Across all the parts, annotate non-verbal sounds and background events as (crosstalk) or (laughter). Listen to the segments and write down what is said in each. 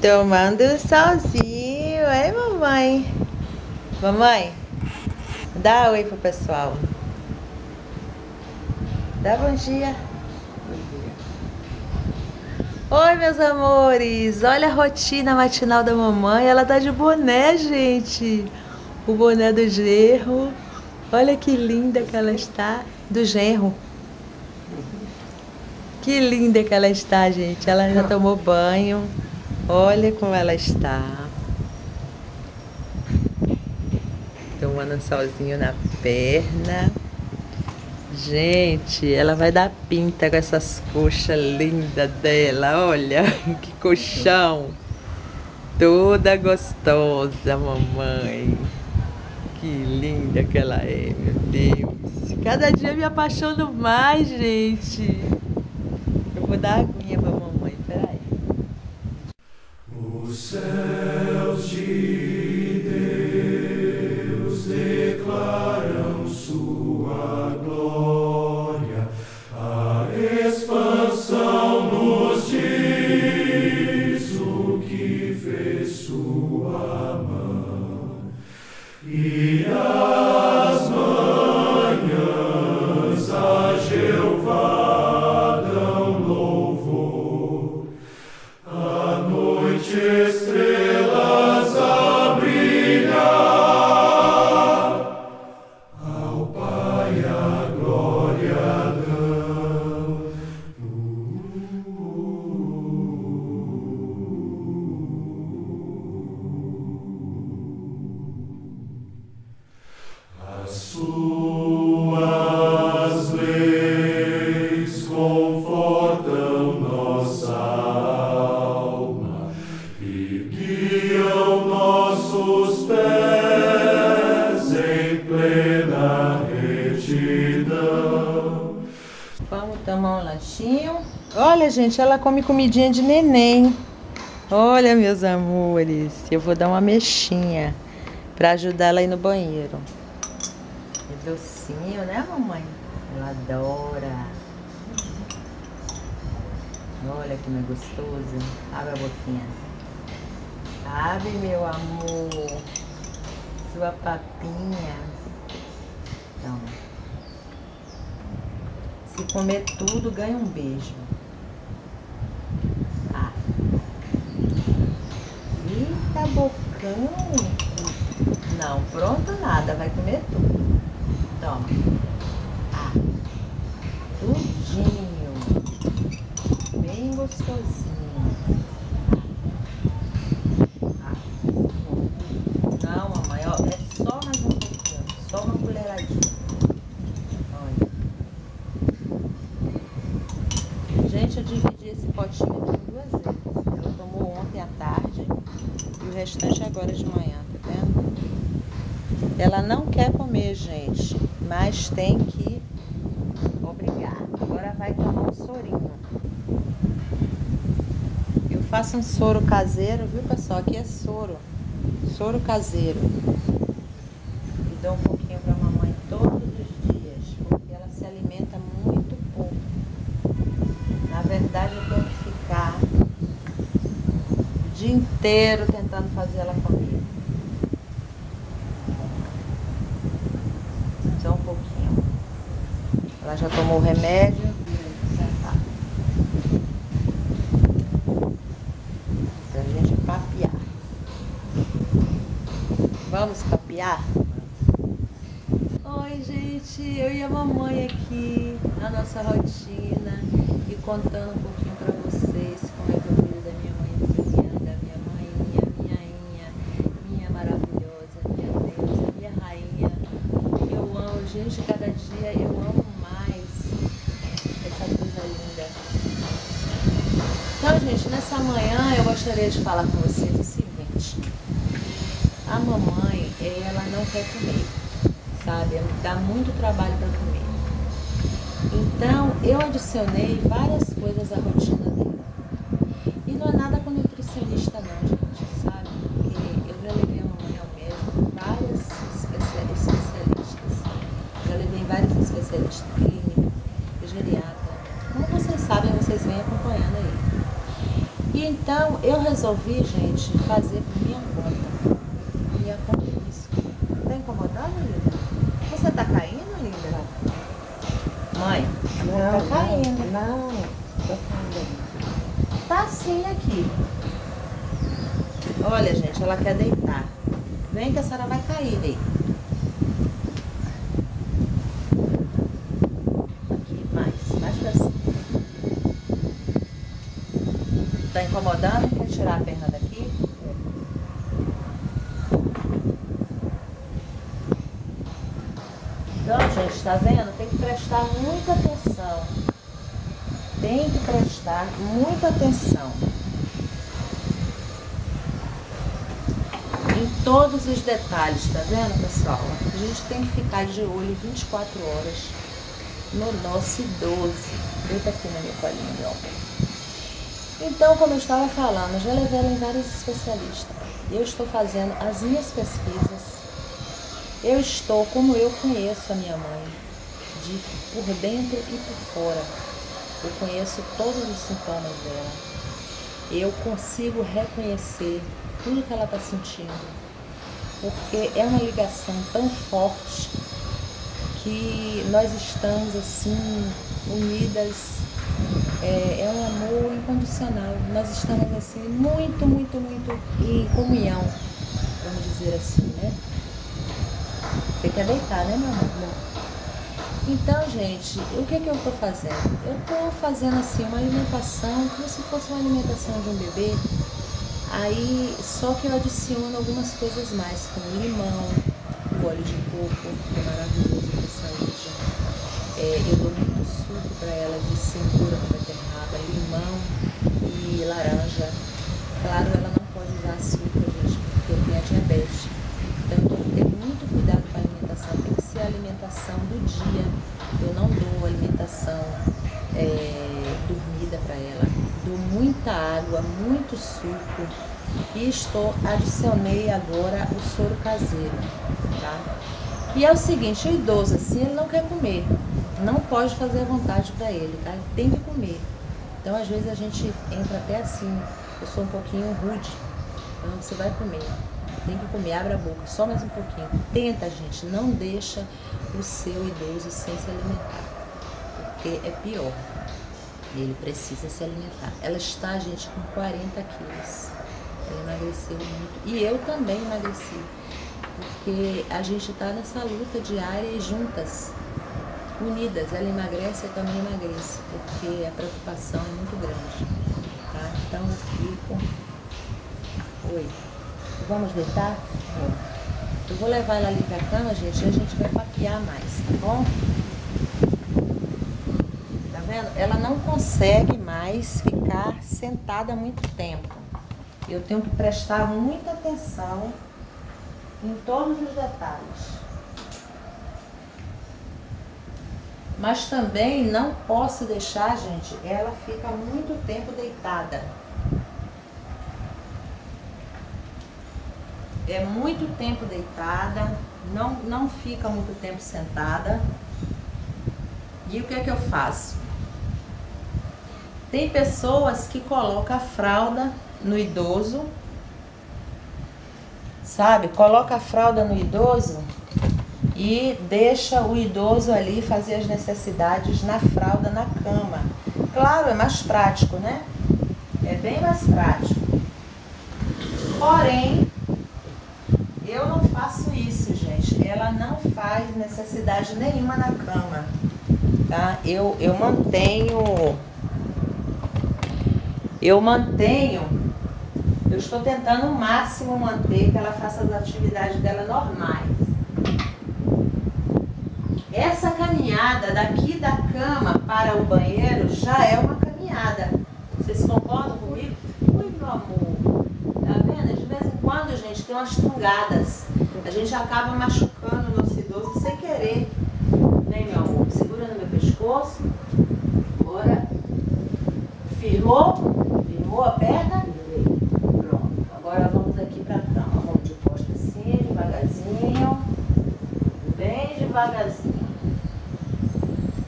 Tomando solzinho, é mamãe? Mamãe, dá oi pro pessoal. Dá bom dia. Oi, meus amores! Olha a rotina matinal da mamãe. Ela tá de boné, gente. O boné do gerro. Olha que linda que ela está. Do genro. Que linda que ela está, gente. Ela já tomou banho. Olha como ela está. Tomando um solzinho na perna. Gente, ela vai dar pinta com essas coxas lindas dela. Olha, (laughs) que colchão. Toda gostosa, mamãe. Que linda que ela é, meu Deus. Cada dia me apaixono mais, gente. Eu vou dar gente, ela come comidinha de neném. Olha, meus amores, eu vou dar uma mexinha pra ajudar ela a ir no banheiro. É docinho, né, mamãe? Ela adora. Olha que mais gostoso. Abre a boquinha. Abre, meu amor. Sua papinha. Se comer tudo, ganha um beijo. Ah. Bocão. Não, pronto nada. Vai comer tudo. Toma. Ah. Tudinho. Bem gostosinho. Ah. Não, mamãe, ó. É só mais um pouquinho. Só uma colheradinha. Olha. Gente, eu dividi esse potinho aqui em duas vezes. Ela tomou ontem à tarde e o restante agora de manhã, tá vendo? Ela não quer comer, gente, mas tem que obrigar. Agora vai tomar um sorinho. Eu faço um soro caseiro, viu, pessoal? Aqui é soro. Soro caseiro. E dou um pouquinho pra mamãe todos os dias, porque ela se alimenta muito pouco. Na verdade, eu tenho que ficar o dia inteiro tentando fazer ela comer. Só um pouquinho. Ela já tomou o remédio. Sentar. Pra gente papear. Vamos papear? Oi, gente, eu e a mamãe aqui na nossa rotina e contando um pouquinho pra vocês como é que eu cuido da minha mãezinha, da minha mãinha, minha rainha, minha maravilhosa, minha deusa, minha rainha. Eu amo, gente, cada dia eu amo mais essa coisa linda. Então, gente, nessa manhã eu gostaria de falar com vocês o seguinte. A mamãe, ela não quer comer, sabe? Dá muito trabalho para comer. Então, eu adicionei várias coisas à rotina dela. E não é nada com nutricionista não, gente, sabe? Porque eu já levei a mamãe ao várias especia- especialistas. Já levei vários especialistas clínicos, geriatra. Como vocês sabem, vocês vêm acompanhando aí. E Então eu resolvi, gente, fazer por minha conta. Minha conta é isso. Tá incomodando, Linda? Você tá caindo, Linda? Mãe, Não, tá assim aqui. Olha, gente, ela quer deitar. Vem que a senhora vai cair aí. Aqui, mais, mais pra cima. Tá incomodando? Quer tirar a perna daqui? Então, gente, tá vendo? Tem que prestar muita atenção. Tem que prestar muita atenção. Em todos os detalhes, tá vendo, pessoal? A gente tem que ficar de olho 24 horas no nosso idoso. Deita aqui no meu colinho, meu. Então, como eu estava falando, já levei em vários especialistas. Eu estou fazendo as minhas pesquisas. Eu estou como eu conheço a minha mãe, de por dentro e por fora. Eu conheço todos os sintomas dela. Eu consigo reconhecer tudo que ela está sentindo. Porque é uma ligação tão forte que nós estamos assim, unidas. É, é um amor incondicional. Nós estamos assim, muito, muito, muito em comunhão, vamos dizer assim, né? Você quer deitar, né, meu amor? Então, gente, o que, que eu estou fazendo? Eu estou fazendo assim uma alimentação como se fosse uma alimentação de um bebê. Aí, só que eu adiciono algumas coisas mais, como limão, o óleo de coco, que é maravilhoso para saúde. É, eu dou muito suco para ela de cenoura beterraba, limão e laranja. Claro, ela não pode usar açúcar, gente, porque tem a diabetes. Então, eu tenho que ter muito cuidado com a alimentação. Tem que ser a alimentação do dia. Eu não dou alimentação é, dormida para ela. Dou muita água, muito suco. E estou, adicionei agora o soro caseiro, tá? E é o seguinte, o idoso assim, ele não quer comer. Não pode fazer a vontade para ele, tá? Ele tem que comer. Então, às vezes, a gente entra até assim, eu sou um pouquinho rude. Então, você vai comer. Tem que comer, abre a boca, só mais um pouquinho. Tenta, gente, não deixa o seu idoso sem se alimentar. Porque é pior. Ele precisa se alimentar. Ela está, gente, com 40 quilos. Ela emagreceu muito. E eu também emagreci. Porque a gente está nessa luta diária e juntas, unidas. Ela emagrece, eu também emagreço. Porque a preocupação é muito grande. Tá? Então eu fico. Oi. Vamos deitar? Eu vou levar ela ali pra cama, gente, e a gente vai papear mais, tá bom? Tá vendo? Ela não consegue mais ficar sentada muito tempo. Eu tenho que prestar muita atenção em todos os detalhes. Mas também não posso deixar, gente, ela fica muito tempo deitada. é muito tempo deitada, não, não fica muito tempo sentada. E o que é que eu faço? Tem pessoas que colocam a fralda no idoso, sabe? Coloca a fralda no idoso e deixa o idoso ali fazer as necessidades na fralda, na cama. Claro, é mais prático, né? É bem mais prático. Porém, eu não faço isso, gente. Ela não faz necessidade nenhuma na cama, tá? Eu, eu mantenho... Eu mantenho... Eu estou tentando o máximo manter que ela faça as atividades dela normais. Essa caminhada daqui da cama para o banheiro já é uma caminhada. Vocês concordam comigo? Oi, meu amor. Tá vendo? De vez em quando, gente, tem umas tungadas. A gente acaba machucando o nosso idoso sem querer. Vem, meu amor, segura no meu pescoço. Bora. Firmou? Firmou a perna? Pronto. Agora vamos aqui pra cama. Vamos de costa assim, devagarzinho. Bem devagarzinho.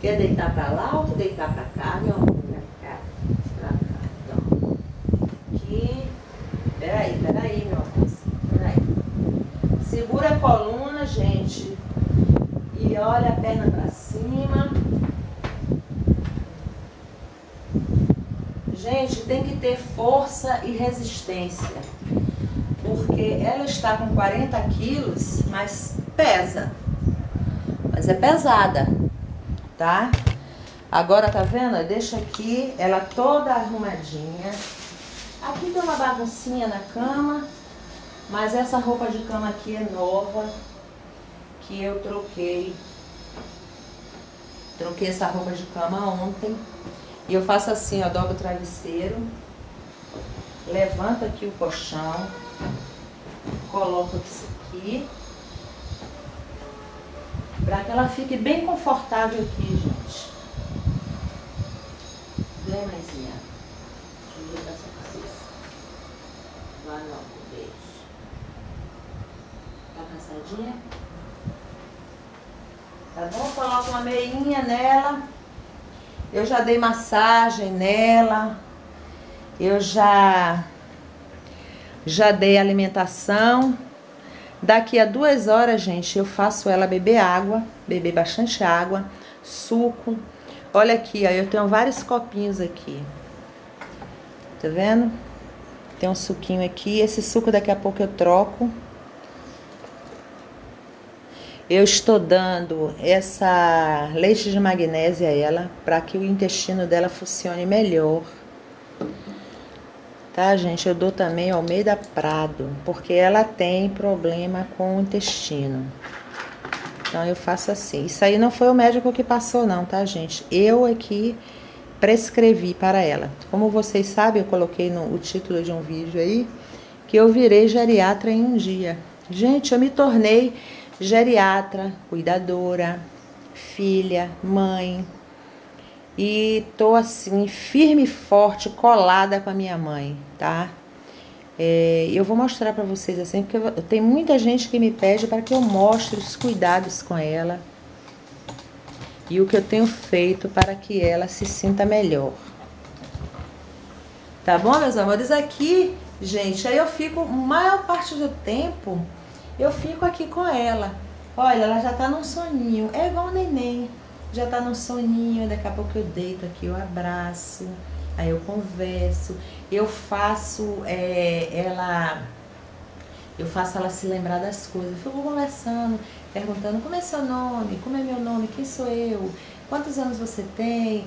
Quer deitar pra lá ou deitar pra cá, meu amor? Pra cá. Pra cá. Então. Aqui. Peraí, peraí, meu amor. Segura a coluna, gente. E olha a perna pra cima. Gente, tem que ter força e resistência. Porque ela está com 40 quilos, mas pesa. Mas é pesada, tá? Agora, tá vendo? Deixa aqui ela toda arrumadinha. Aqui tem uma baguncinha na cama, mas essa roupa de cama aqui é nova, que eu troquei. Troquei essa roupa de cama ontem. E eu faço assim, ó, dobro o travesseiro, levanto aqui o colchão, coloco isso aqui, para que ela fique bem confortável aqui, gente. Vem, mãezinha. Eu essa cabeça. Vai não, beijo. Tá cansadinha? Tá bom? Coloca uma meinha nela. Eu já dei massagem nela. Eu já já dei alimentação. Daqui a duas horas, gente, eu faço ela beber água, beber bastante água, suco. Olha aqui, ó, eu tenho vários copinhos aqui. Tá vendo? Tem um suquinho aqui. Esse suco daqui a pouco eu troco. Eu estou dando essa leite de magnésia a ela para que o intestino dela funcione melhor. Tá, gente? Eu dou também Almeida Prado, porque ela tem problema com o intestino. Então eu faço assim. Isso aí não foi o médico que passou, não, tá, gente? Eu aqui prescrevi para ela. Como vocês sabem, eu coloquei no o título de um vídeo aí que eu virei geriatra em um dia. Gente, eu me tornei geriatra, cuidadora, filha, mãe. E tô assim, firme e forte, colada com a minha mãe, tá? É, eu vou mostrar para vocês assim, porque tem muita gente que me pede para que eu mostre os cuidados com ela e o que eu tenho feito para que ela se sinta melhor. Tá bom, meus amores? Aqui, gente, aí eu fico, maior parte do tempo, eu fico aqui com ela. Olha, ela já tá num soninho. É igual o neném. Já tá num soninho, daqui a pouco eu deito aqui, eu abraço, aí eu converso, eu faço é, ela. Eu faço ela se lembrar das coisas. Eu fico conversando, perguntando como é seu nome, como é meu nome, quem sou eu, quantos anos você tem.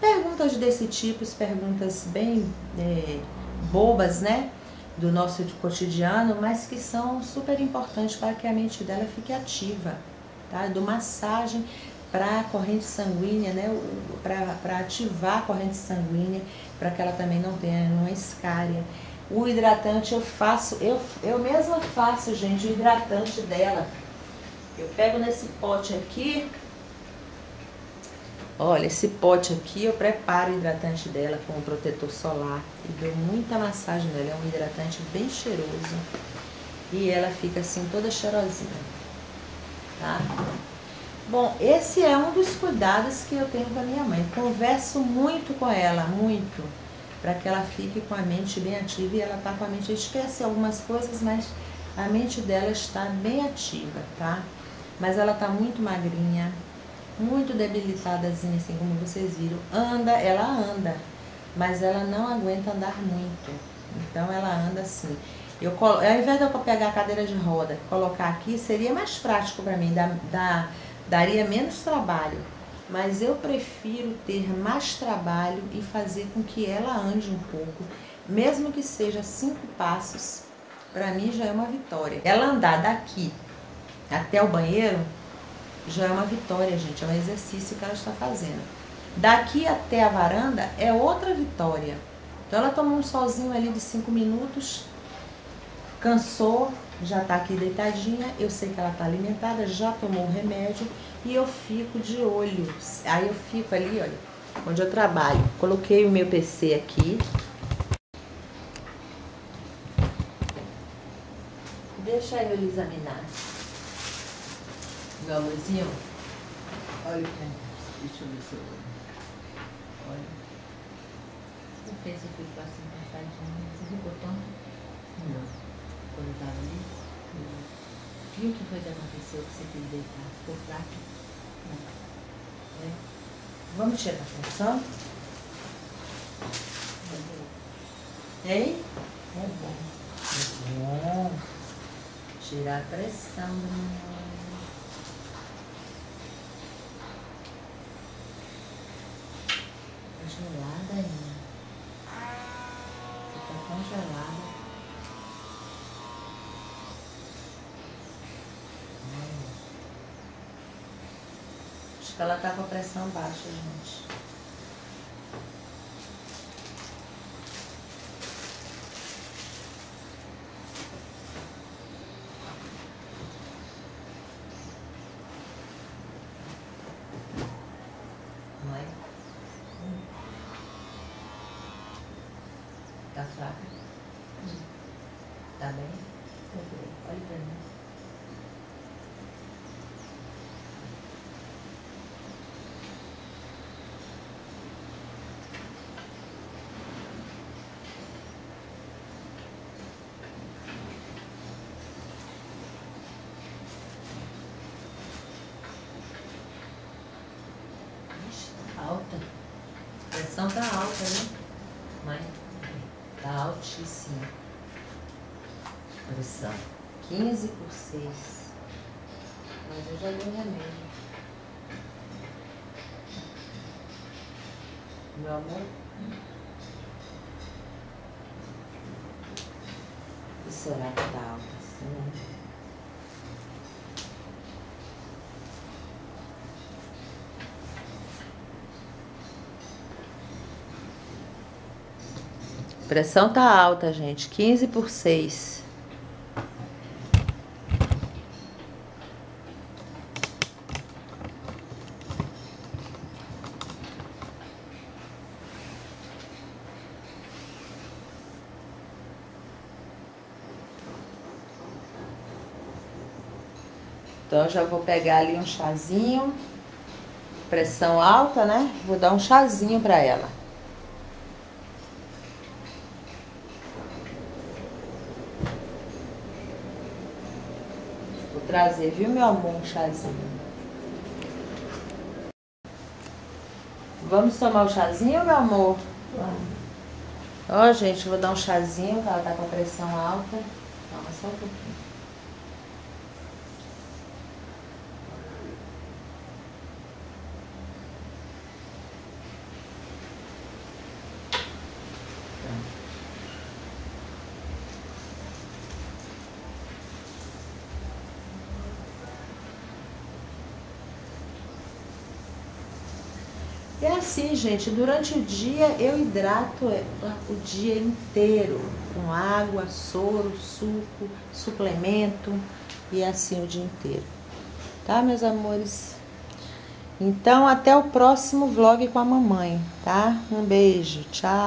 Perguntas desse tipo, perguntas bem é, bobas, né? do nosso cotidiano, mas que são super importantes para que a mente dela fique ativa, tá? Do massagem para a corrente sanguínea, né? Para ativar a corrente sanguínea, para que ela também não tenha uma escária. O hidratante eu faço, eu, eu mesma faço, gente, o hidratante dela. Eu pego nesse pote aqui, Olha, esse pote aqui eu preparo o hidratante dela com o protetor solar e dou muita massagem nela. É um hidratante bem cheiroso e ela fica assim toda cheirosinha, tá? Bom, esse é um dos cuidados que eu tenho com a minha mãe. Converso muito com ela, muito, para que ela fique com a mente bem ativa e ela tá com a mente esquece algumas coisas, mas a mente dela está bem ativa, tá? Mas ela tá muito magrinha, muito debilitadazinha, assim como vocês viram. Anda, ela anda, mas ela não aguenta andar muito. Então ela anda assim. Eu, ao invés de eu pegar a cadeira de roda colocar aqui, seria mais prático para mim, dá, daria menos trabalho. Mas eu prefiro ter mais trabalho e fazer com que ela ande um pouco, mesmo que seja cinco passos, para mim já é uma vitória. Ela andar daqui até o banheiro, já é uma vitória, gente. É um exercício que ela está fazendo. Daqui até a varanda é outra vitória. Então ela tomou um solzinho ali de 5 minutos, cansou, já está aqui deitadinha. Eu sei que ela está alimentada, já tomou o remédio e eu fico de olho. Aí eu fico ali, olha, onde eu trabalho. Coloquei o meu PC aqui. Deixa eu examinar. Meu amorzinho, olha o que Deixa eu ver se eu Olha. Você fez o fico assim, passadinho. Você ficou tanto? quando eu tava ali? E o que foi que aconteceu que você teve deitar? Ficou fraco? É. Vamos tirar a pressão? Hein? É bom. É bom. Tirar a pressão da mamãe. Tá gelada ainda. Você tá congelada. Hum. Que ela tá com a pressão baixa, gente. Não é? Tá fraca? Tá bem? Olha pra mim. Ixi, tá alta. A né? Mãe, tá altíssima. Pressão. 15 por 6. Mas eu já dei remédio. Meu amor. E será que tá alta assim? Pressão tá alta, gente. 15 por 6. Então eu já vou pegar ali um chazinho. Pressão alta, né? Vou dar um chazinho pra ela. Vou trazer, viu, meu amor, um chazinho. Vamos tomar o chazinho, meu amor? Ó, gente, vou dar um chazinho, que ela tá com a pressão alta. Calma só um pouquinho. É assim, gente, durante o dia eu hidrato o dia inteiro com água, soro, suco, suplemento e assim o dia inteiro. Tá, meus amores? Então, até o próximo vlog com a mamãe, tá? Um beijo, tchau.